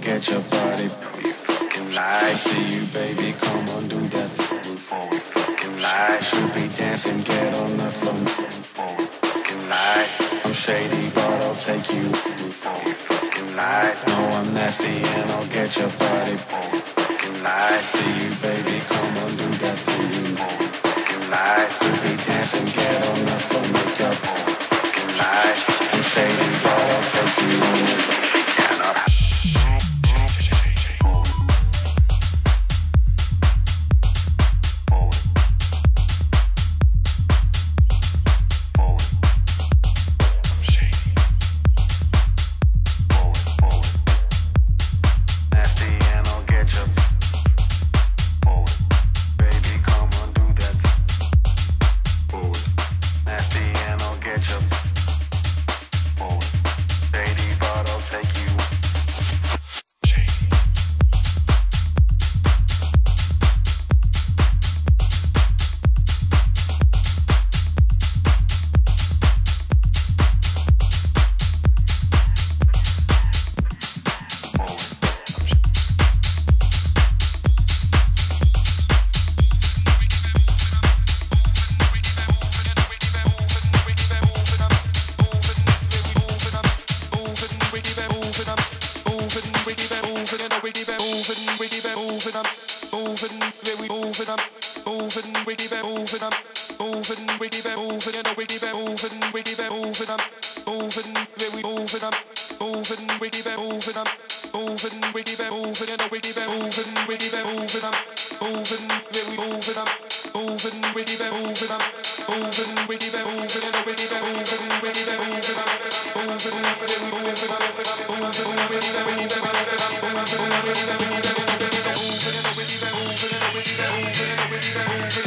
Get your body. I see you, baby. Come on, do that forward. Lie. Should be dancing, get on the floor. Forward. Fucking lie. I'm shady, but I'll take you forward. Fucking lie. No, I'm nasty and I'll get your body. Fucking lie. See you, baby. Come on, do that thing. Fucking lie. Should be dancing, get Thank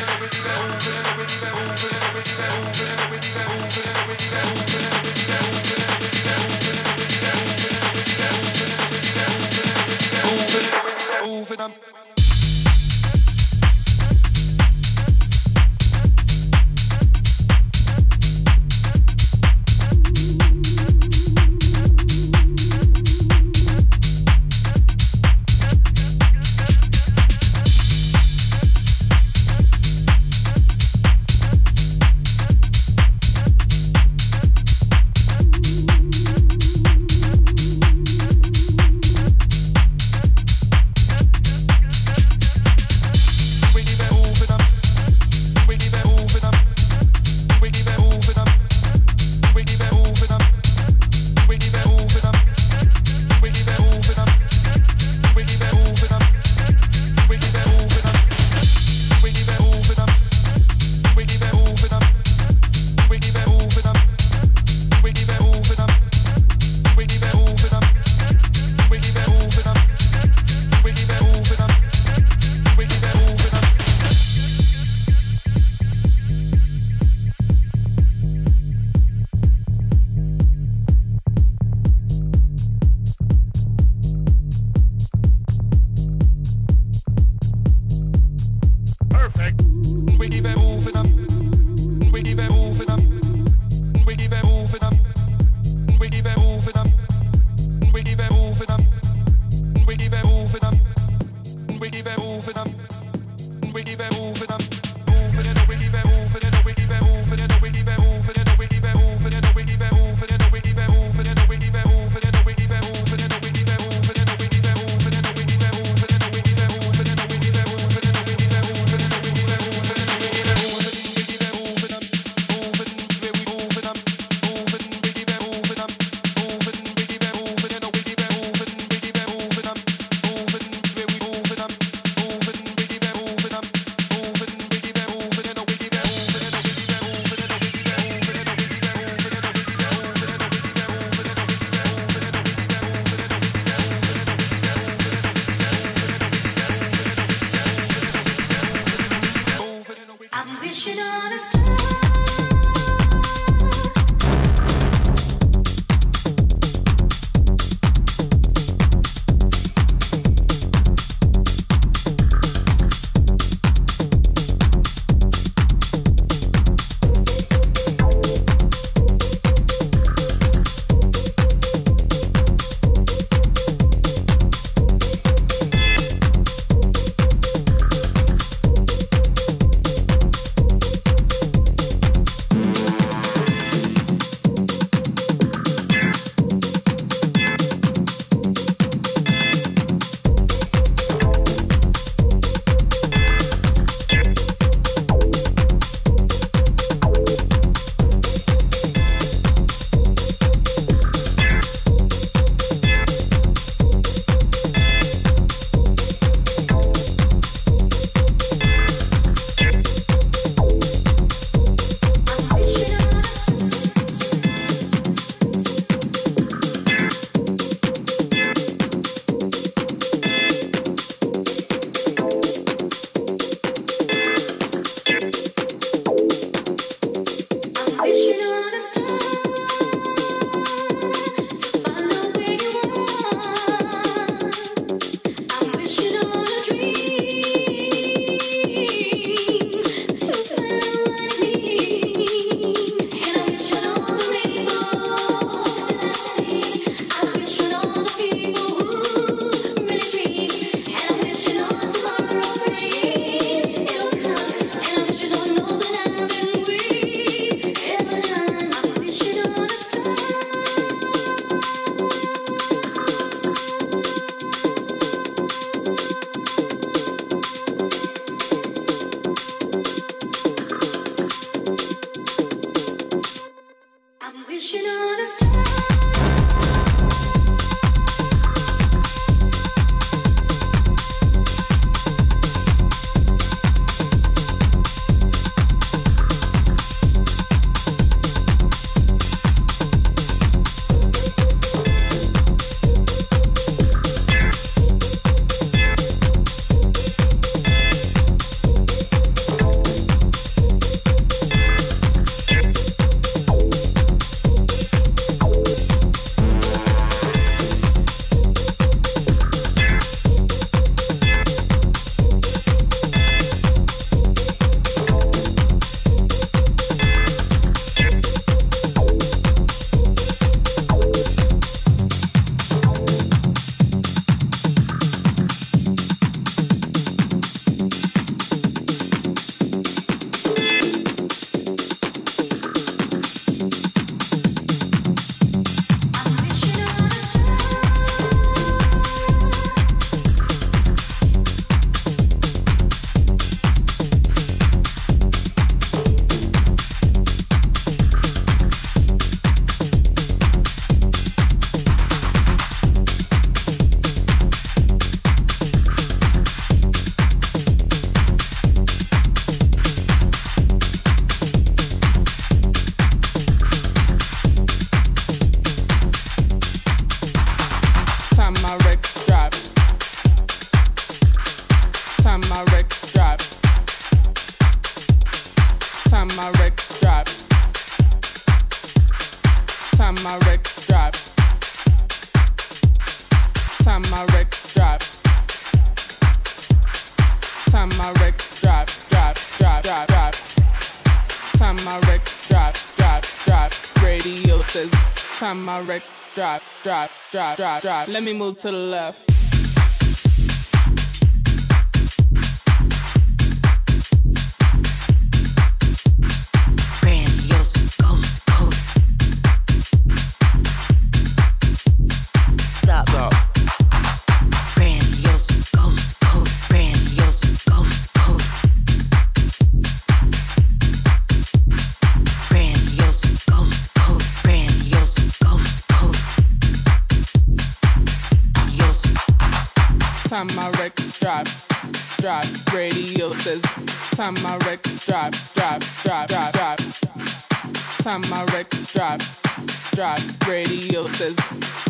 Let me move to the left.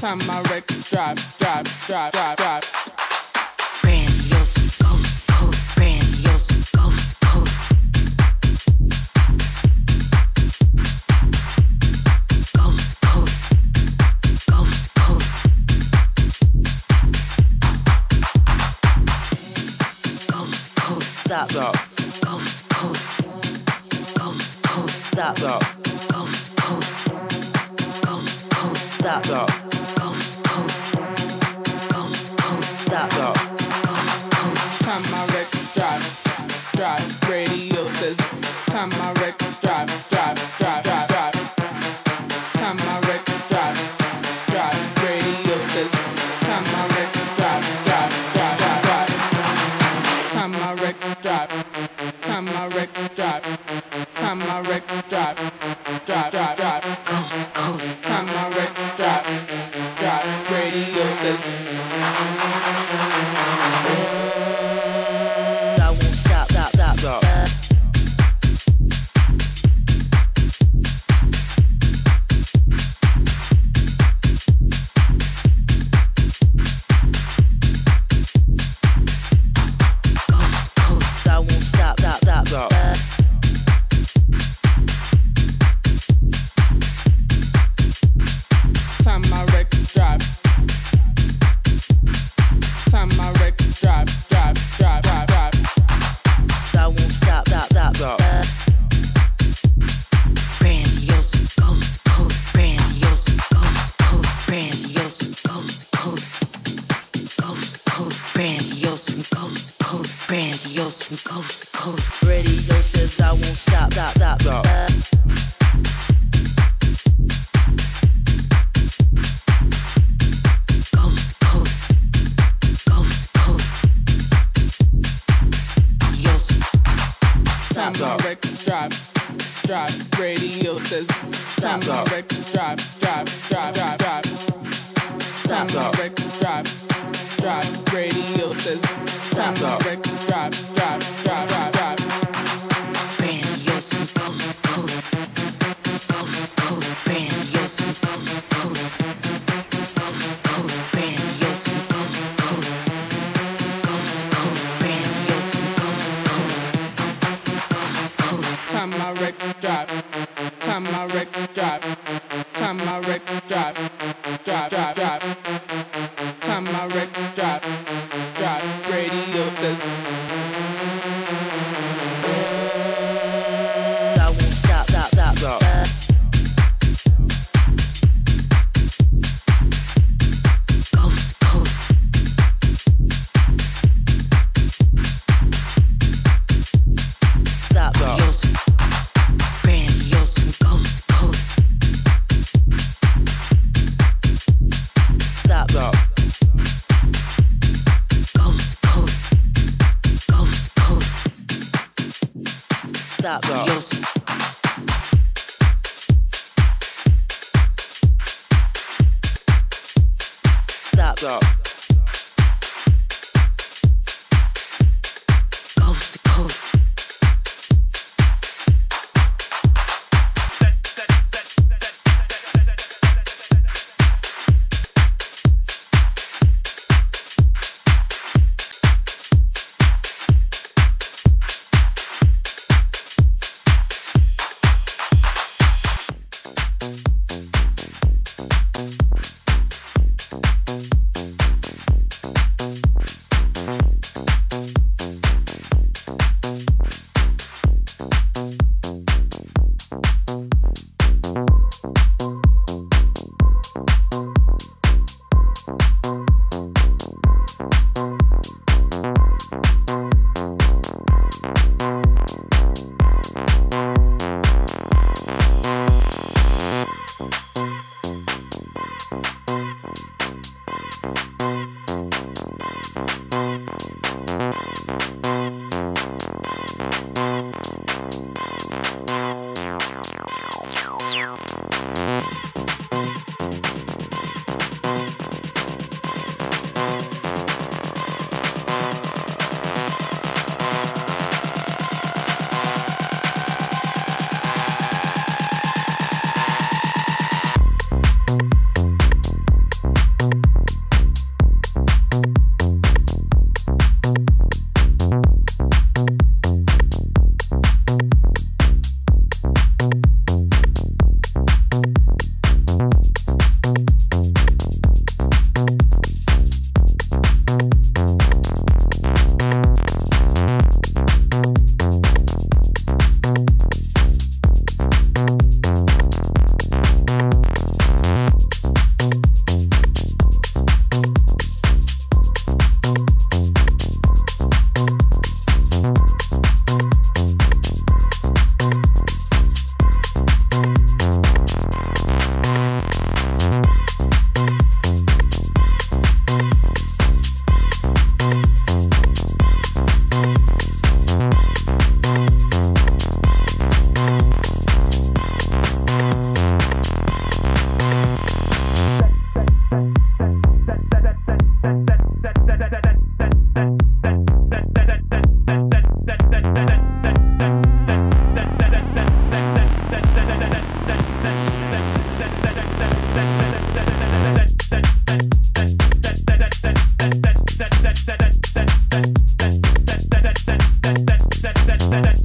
time my records drop, drop, drop, drop, drop. Grandiose. Stop. Stop. Coast, coast. Coast. Stop. Stop. Stop. Drive Radio says, time I says you that.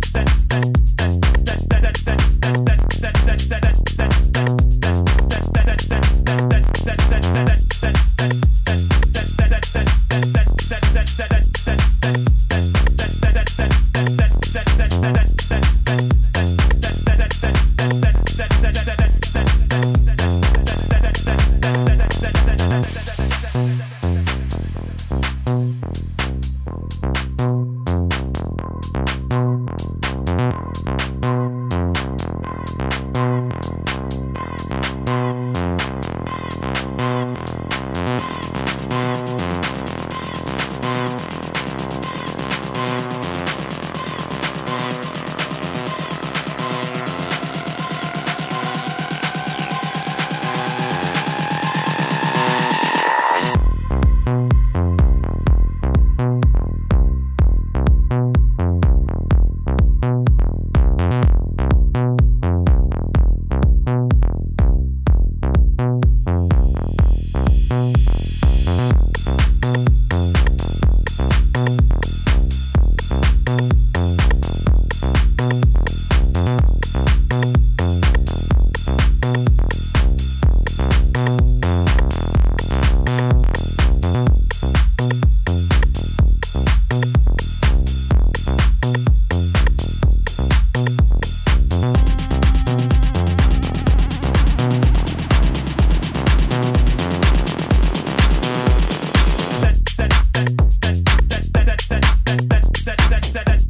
that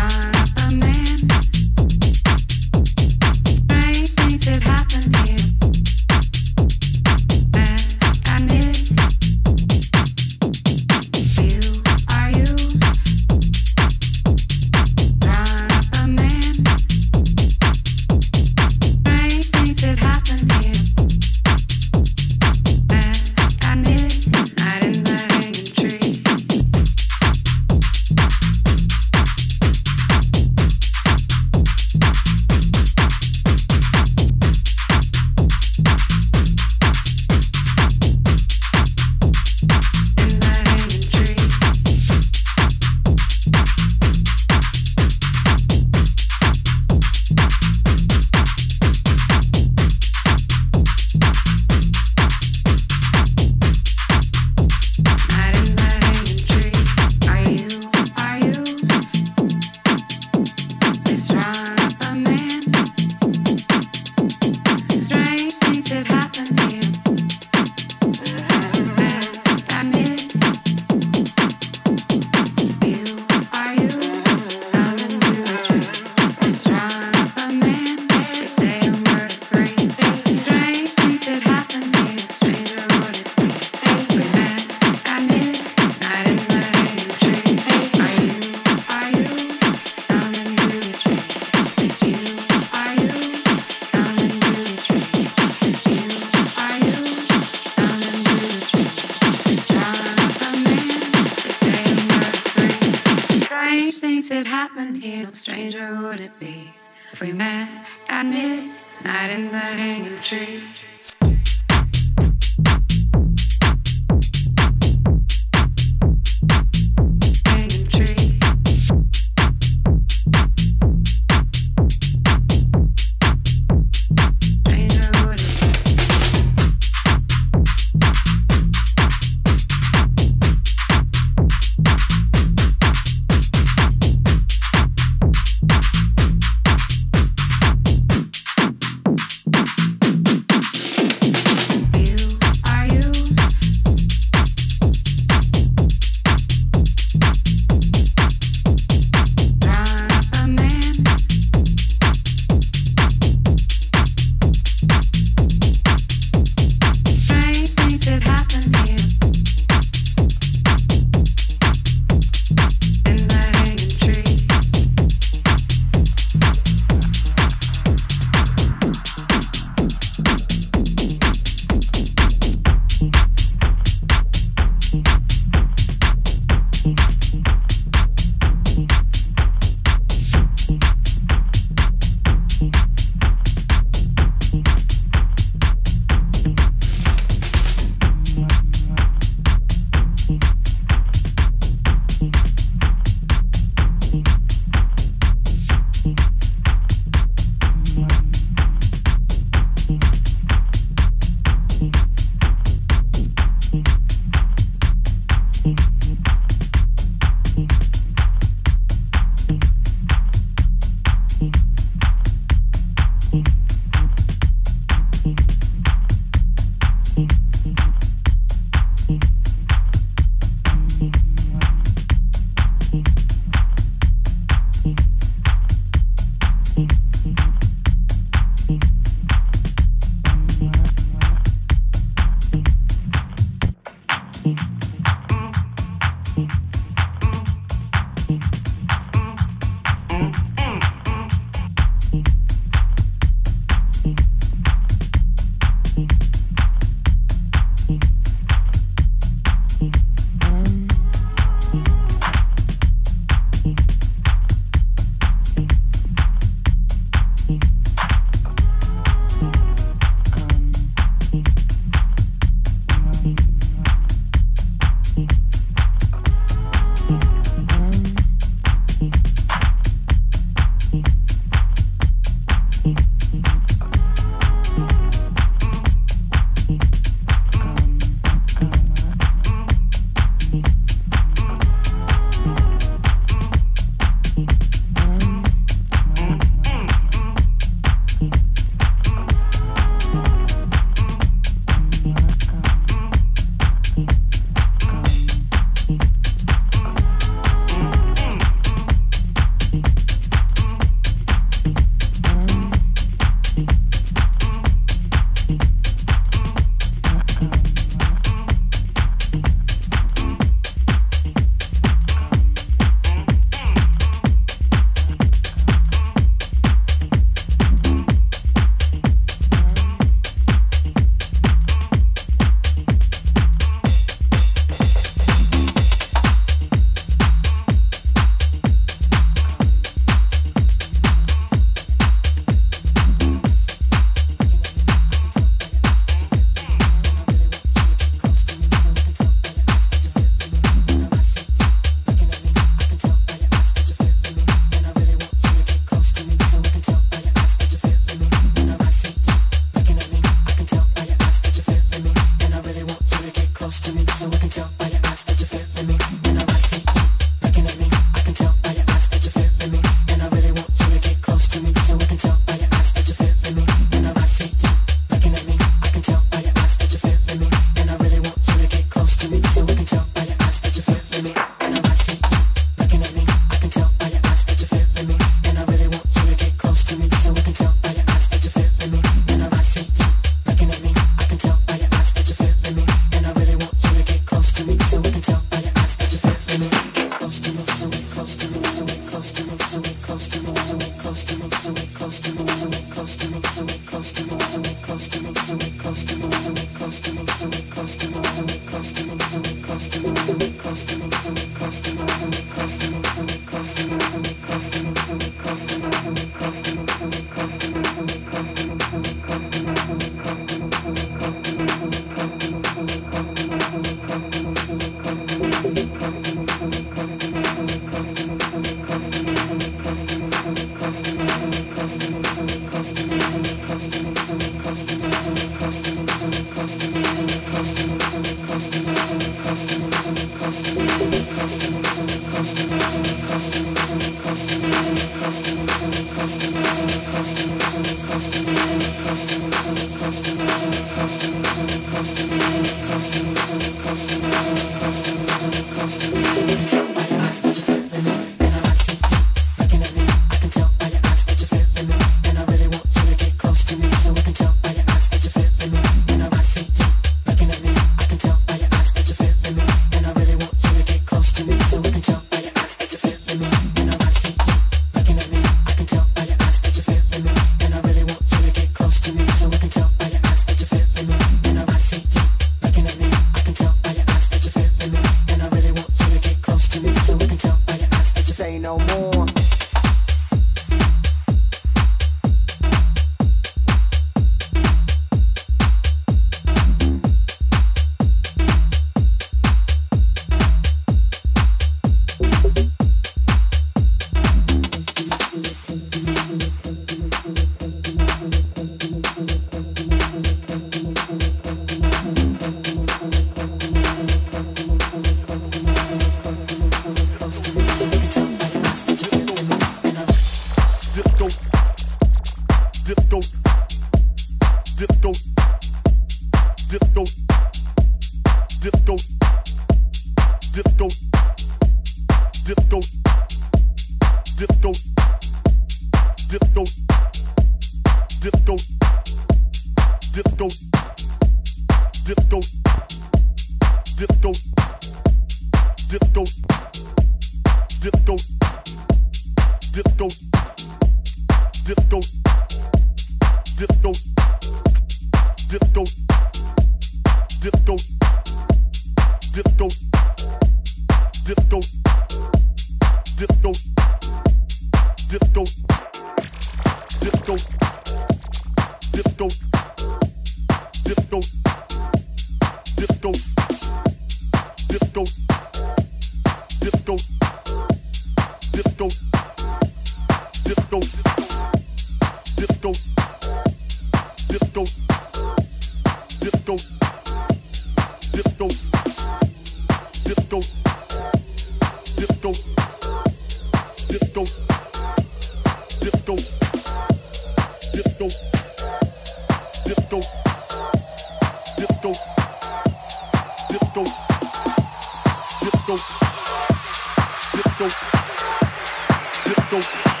disco disco